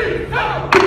Brasil!